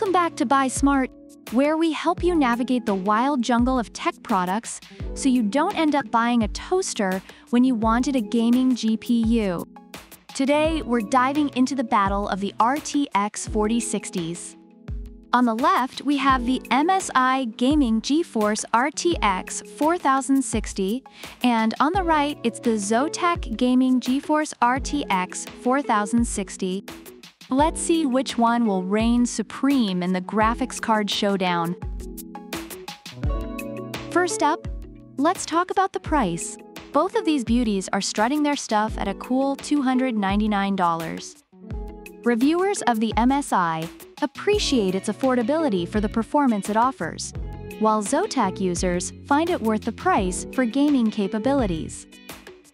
Welcome back to Buy Smart, where we help you navigate the wild jungle of tech products so you don't end up buying a toaster when you wanted a gaming GPU. Today, we're diving into the battle of the RTX 4060s. On the left, we have the MSI Gaming GeForce RTX 4060, and on the right, it's the Zotac Gaming GeForce RTX 4060. Let's see which one will reign supreme in the graphics card showdown. First up, let's talk about the price. Both of these beauties are strutting their stuff at a cool $299. Reviewers of the MSI appreciate its affordability for the performance it offers, while Zotac users find it worth the price for gaming capabilities.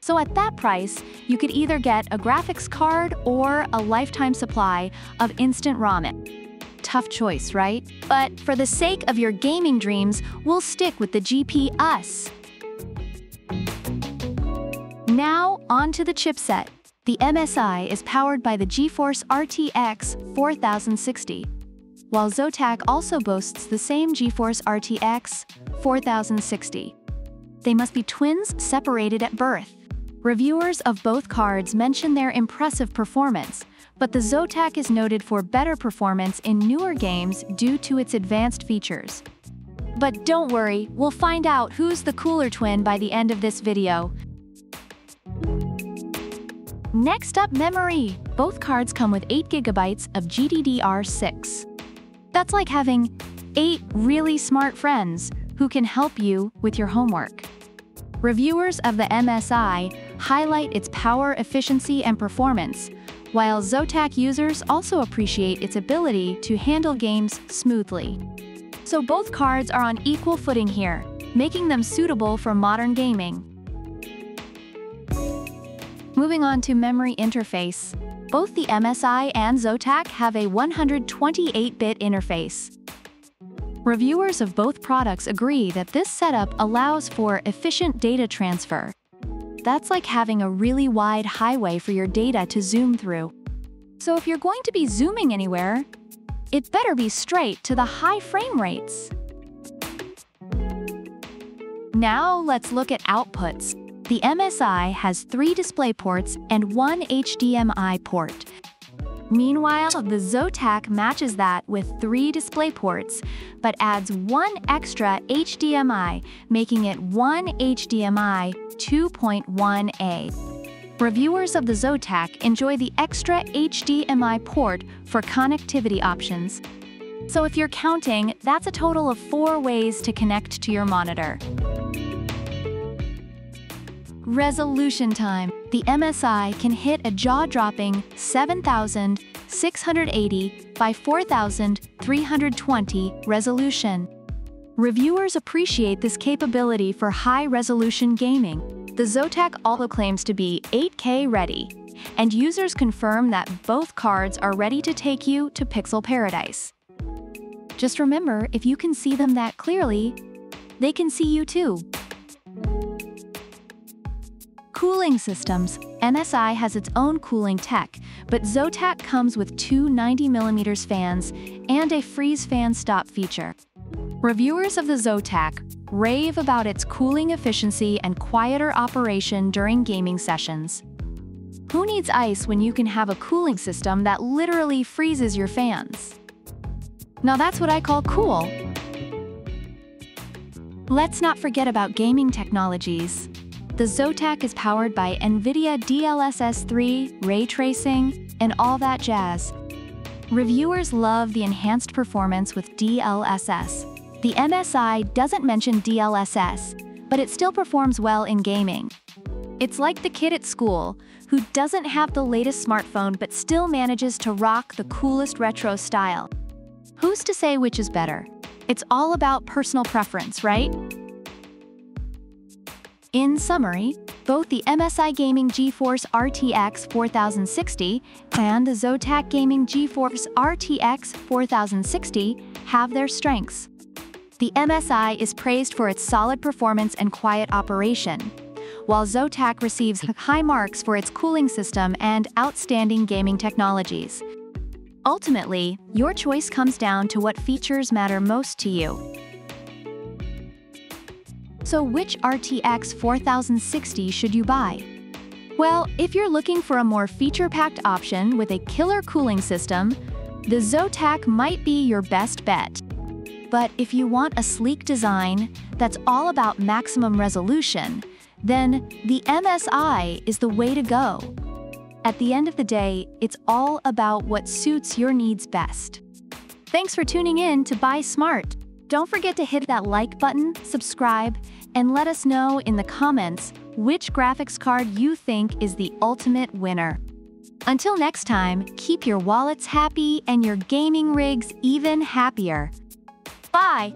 So at that price, you could either get a graphics card or a lifetime supply of instant ramen. Tough choice, right? But for the sake of your gaming dreams, we'll stick with the GPUs. Now, on to the chipset. The MSI is powered by the GeForce RTX 4060, while Zotac also boasts the same GeForce RTX 4060. They must be twins separated at birth. Reviewers of both cards mention their impressive performance, but the Zotac is noted for better performance in newer games due to its advanced features. But don't worry, we'll find out who's the cooler twin by the end of this video. Next up, memory. Both cards come with 8GB of GDDR6. That's like having 8 really smart friends who can help you with your homework. Reviewers of the MSI highlight its power efficiency and performance, while Zotac users also appreciate its ability to handle games smoothly. So both cards are on equal footing here, making them suitable for modern gaming. Moving on to memory interface. Both the MSI and Zotac have a 128-bit interface. Reviewers of both products agree that this setup allows for efficient data transfer. That's like having a really wide highway for your data to zoom through. So if you're going to be zooming anywhere, it better be straight to the high frame rates. Now let's look at outputs. The MSI has three display ports and one HDMI port. Meanwhile, the Zotac matches that with three display ports, but adds one extra HDMI, making it one HDMI 2.1a. Reviewers of the Zotac enjoy the extra HDMI port for connectivity options. So if you're counting, that's a total of four ways to connect to your monitor. Resolution time. The MSI can hit a jaw-dropping 7680 by 4320 resolution. Reviewers appreciate this capability for high-resolution gaming. The Zotac also claims to be 8K ready, and users confirm that both cards are ready to take you to pixel paradise. Just remember, if you can see them that clearly, they can see you too. Cooling systems. MSI has its own cooling tech, but Zotac comes with two 90mm fans and a freeze fan stop feature. Reviewers of the Zotac rave about its cooling efficiency and quieter operation during gaming sessions. Who needs ice when you can have a cooling system that literally freezes your fans? Now that's what I call cool. Let's not forget about gaming technologies. The Zotac is powered by NVIDIA DLSS 3, ray tracing, and all that jazz. Reviewers love the enhanced performance with DLSS. The MSI doesn't mention DLSS, but it still performs well in gaming. It's like the kid at school who doesn't have the latest smartphone but still manages to rock the coolest retro style. Who's to say which is better? It's all about personal preference, right? In summary, both the MSI Gaming GeForce RTX 4060 and the Zotac Gaming GeForce RTX 4060 have their strengths. The MSI is praised for its solid performance and quiet operation, while Zotac receives high marks for its cooling system and outstanding gaming technologies. Ultimately, your choice comes down to what features matter most to you. So which RTX 4060 should you buy? Well, if you're looking for a more feature-packed option with a killer cooling system, the Zotac might be your best bet. But if you want a sleek design that's all about maximum resolution, then the MSI is the way to go. At the end of the day, it's all about what suits your needs best. Thanks for tuning in to Buy Smart. Don't forget to hit that like button, subscribe, and let us know in the comments which graphics card you think is the ultimate winner. Until next time, keep your wallets happy and your gaming rigs even happier. Bye!